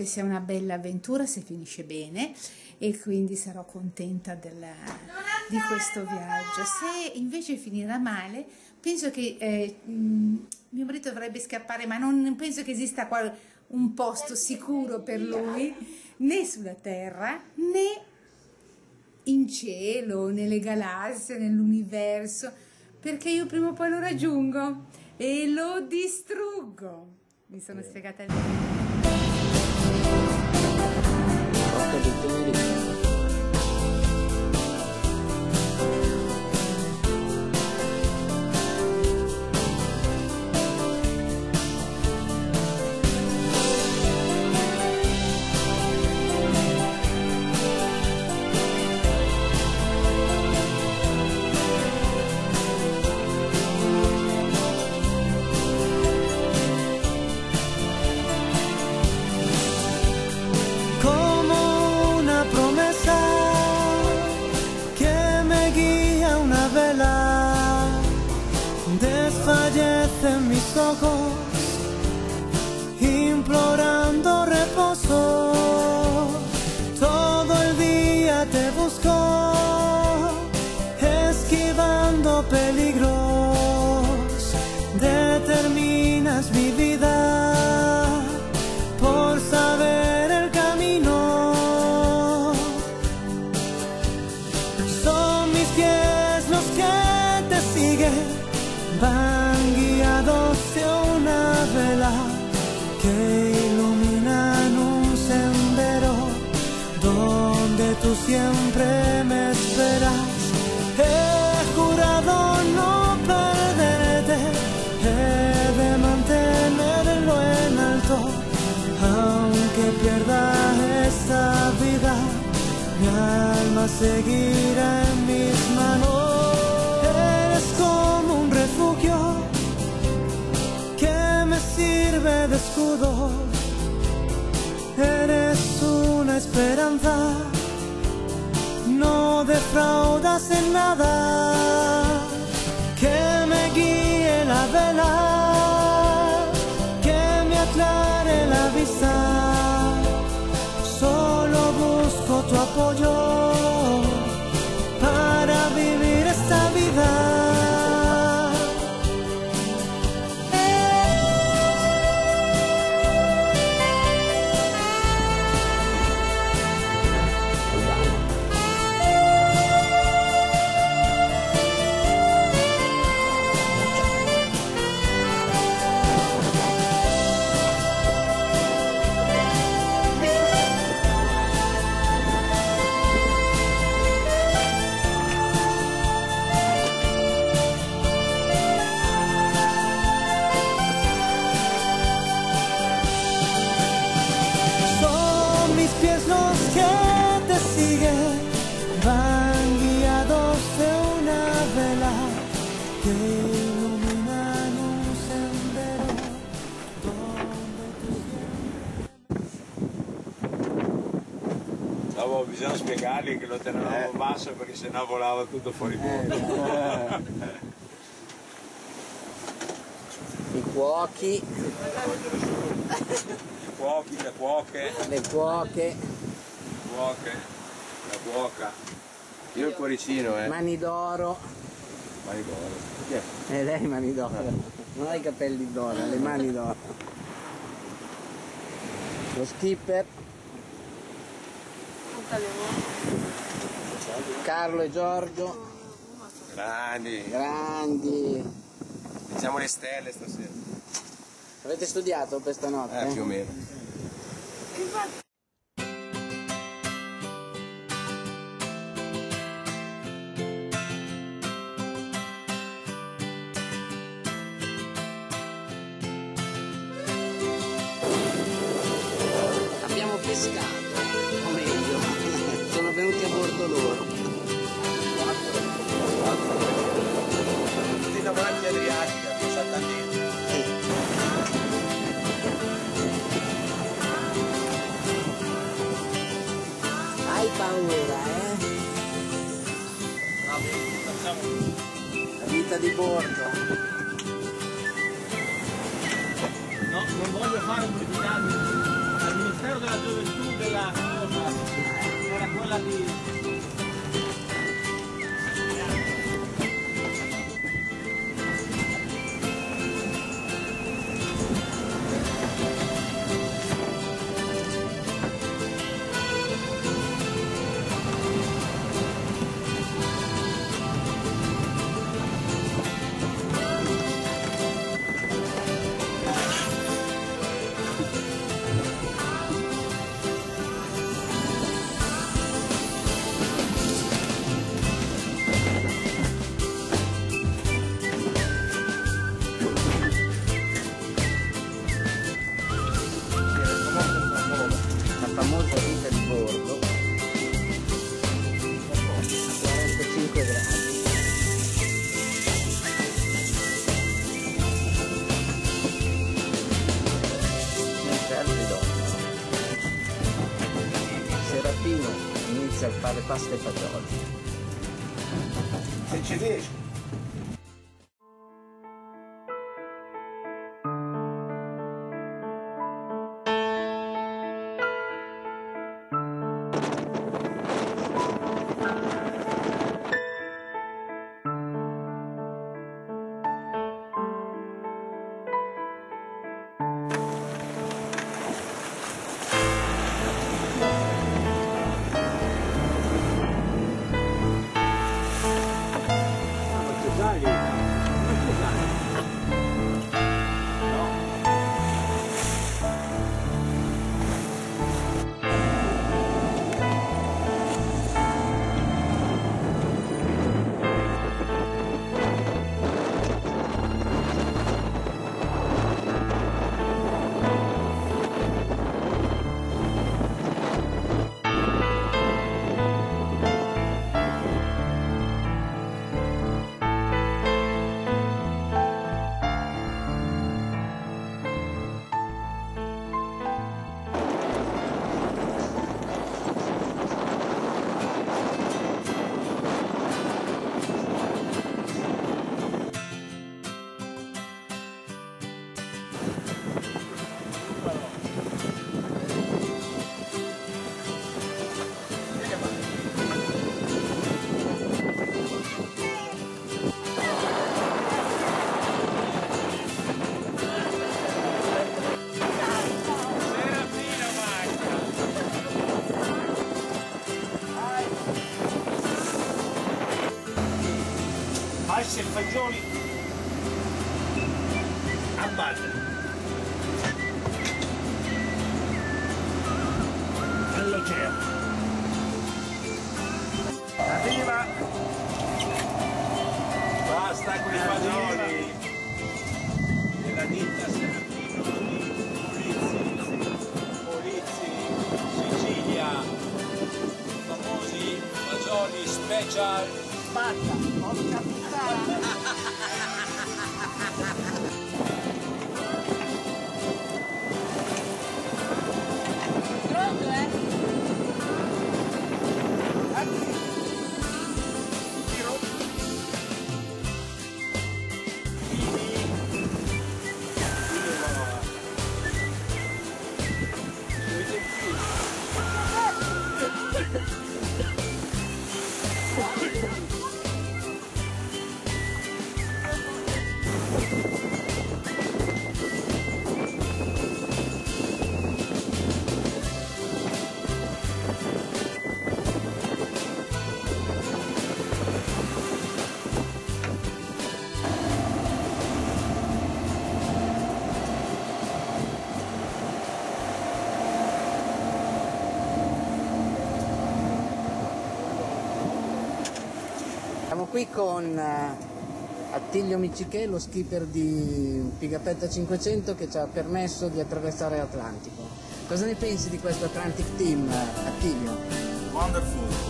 che sia una bella avventura se finisce bene e quindi sarò contenta del, di questo viaggio. Se invece finirà male, penso che eh, mio marito dovrebbe scappare, ma non penso che esista un posto sicuro per lui né sulla terra né in cielo, nelle galassie, nell'universo, perché io prima o poi lo raggiungo e lo distruggo. Mi sono spiegata bene. credibility en mis ojos implorando. Siempre me esperas. He jurado no perderte, he de mantenerlo en alto, aunque pierda esta vida, mi alma seguirá en mis manos. Eres como un refugio que me sirve de escudo. Defraudas en nada. Que me guíe la vela, que me aclare la vista. Solo busco tu apoyo Dopo bisogna spiegargli che lo tenevamo basso perché sennò volava tutto fuori mondo. i cuochi, I cuochi, le cuoche, le cuoche, cuoche, la cuoca. Io il cuoricino, eh. mani d'oro, Mani d'oro. Chi è? e lei mani d'oro, non ha i capelli d'oro, le mani d'oro. Lo skipper, Carlo e Giorgio, Grandi. grandi. Diciamo le stelle stasera. Avete studiato per stanotte? Eh, più o meno. Abbiamo pescato, vita di bordo. No, non voglio fare un pubblicità al Ministero della Gioventù della cosa, era quella di e fagioli. Se ci riesci. Pasta e fagioli a base. All'oceano. Arriva! Basta con i fagioli! Della ditta Serafino di Polizzi, Polizzi, Sicilia, famosi fagioli special. Qui con eh, Attilio Miccichè, lo skipper di Pigapetta 500 che ci ha permesso di attraversare l'Atlantico. Cosa ne pensi di questo Atlantic Team, Attilio? Wonderful.